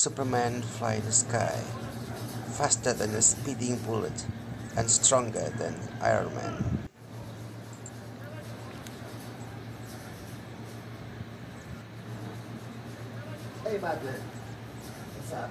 Superman fly the sky, faster than a speeding bullet, and stronger than Iron Man. Hey Batman, what's up?